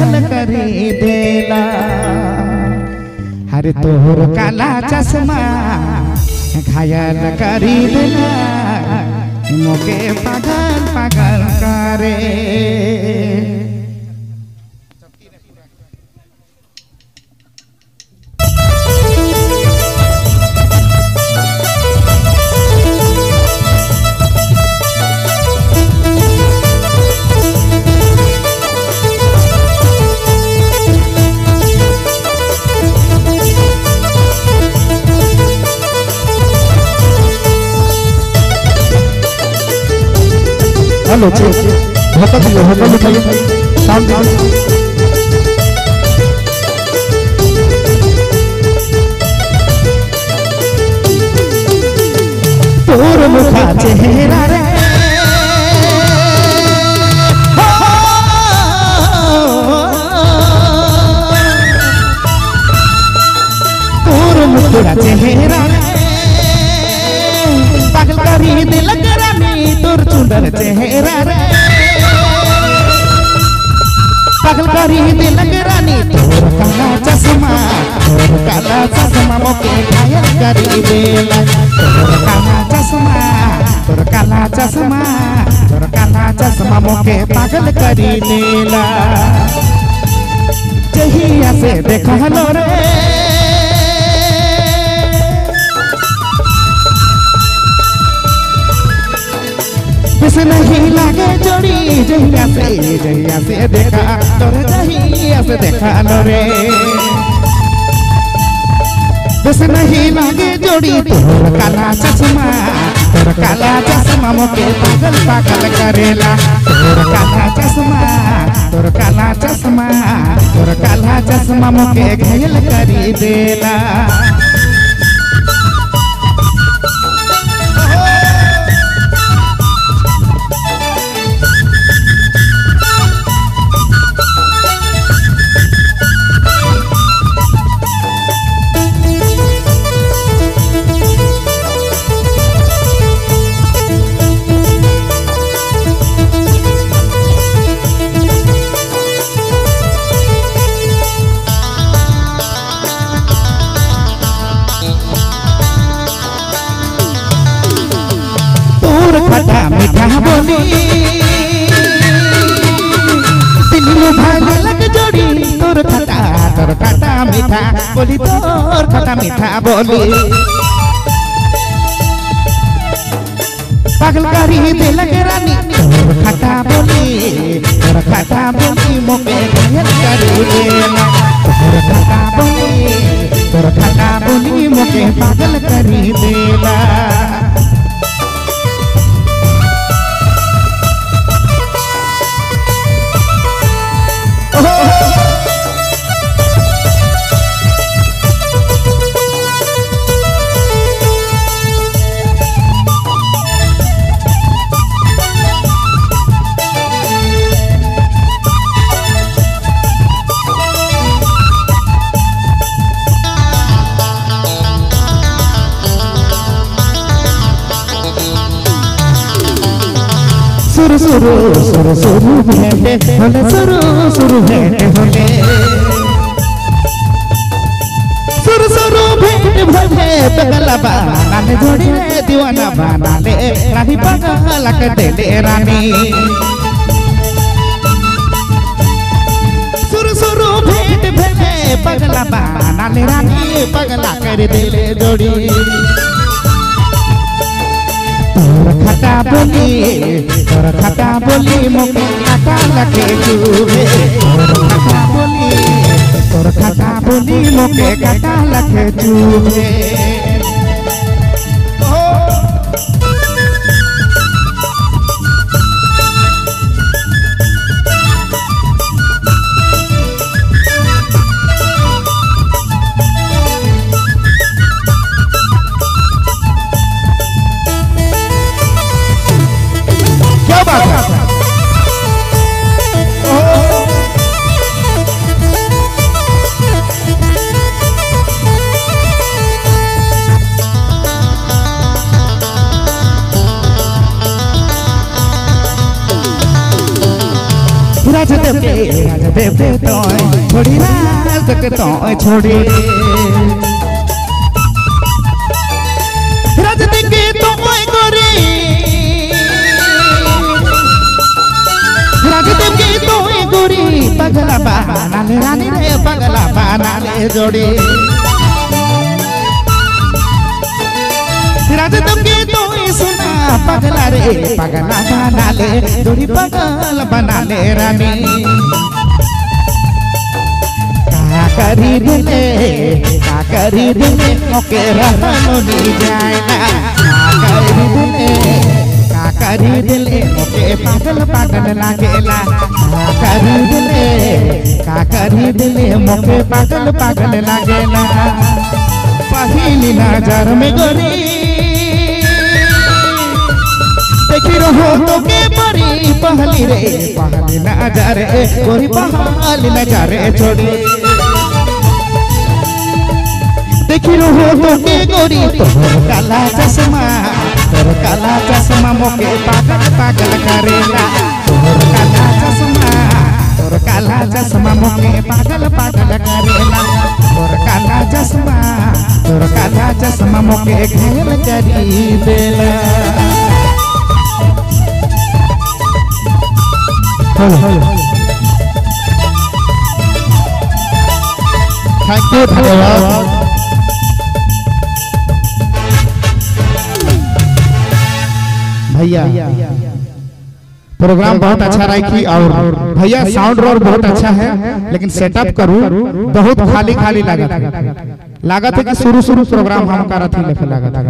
पागल करी देला हरे तोहर काला चश्मा घायल करी देला। मोके पागल पागल करे। शाम तोर मुखा चेहरा रे। तोर मुखा चेहरा रे। तोर सुंदर चेहरा रे पागल करी दिल करानी तोर काला चश्मा, तोर काला चश्मा मोके घायल करी देला। तोर काला चश्मा, तोर काला चश्मा, तोर काला चश्मा मोके पागल करी देला। जहिया से देखलो रे किस नहीं लागे जोड़ी जहिया से जहिया से देखा तोर जहिया से देखा लो रे नहीं लागे जोड़ी तोर काला चश्मा तोर काला चश्मा मोके पागल पागल करेला तोर काला चश्मा, तोर काला चश्मा, तोर काला चश्मा मोके घायल करी देला। तोर खटा मीठा बोली तोर खटा मीठा बोली पागल करी दिल के रानी तोर खटा बोली तोर खटा बोली मोके घायल करी देला तोर बोली तोर खटा बोली मोके पागल करी देला सुर सुरु सुरु भेंटे होले सुरु सुरु भेंटे होले सुर सुरु भेंटे भले पगला बाना ले जोड़ी रे दीवाना बाना ले रानी पगला के देले रानी सुर सुरु भेंट भले पगला बाना ले रानी पगला कर देले जोड़ी। खटा बोली तोर खटा बोली मोके काटा लगे चूहे तोर खटा बोली तोर खटा बोली मोके काटा लगे चूहे राजदेव के राजदेव के तोय छोड़ी राज के तोय छोड़ी राजदेव के तोय गोरी राजदेव के तोय गोरी पगला बहाना ले पगला रे पगला बना ले जोड़ी पगल बना ले रानी का करी दिले का करी दिले ओके रहनो नी जाएगा का करी दिले का करी दिले ओके पागल पागल लागेला का करी दिले का करी दिले मोके पागल पागल लागेला पहली नज़र में गोरी रहो तो के बड़ी पहली रे, पहली नज़र गोरी पहली नज़र छोड़ी देखी रहो तो के गोरी, तोहर काला चश्मा, तोहर काला चश्मा मोके पागल पागल करेला तोहर काला चश्मा, तोहर काला चश्मा मोके पागल पागल करेला तोहर काला चश्मा, तोहर काला चश्मा मोके घेर करी देला। थैंक यू धन्यवाद भैया प्रोग्राम बहुत अच्छा रही और भैया साउंड रोड बहुत अच्छा है, लेकिन सेटअप करूँ, बहुत खाली खाली लागत लागत है कि शुरू शुरू प्रोग्राम हम करत ही लेके लागत है।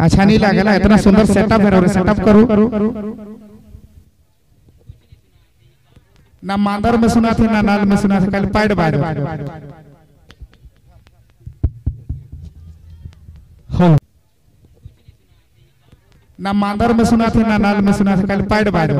अच्छा नहीं लागेला इतना सुंदर सेटअप है और सेटअप करूँ। ना मांदर में सुना थे ना नाल में सुना थे कल पैड बाज। हाँ। ना मांदर में सुना थे ना नाल में सुना थे कल पैड बाज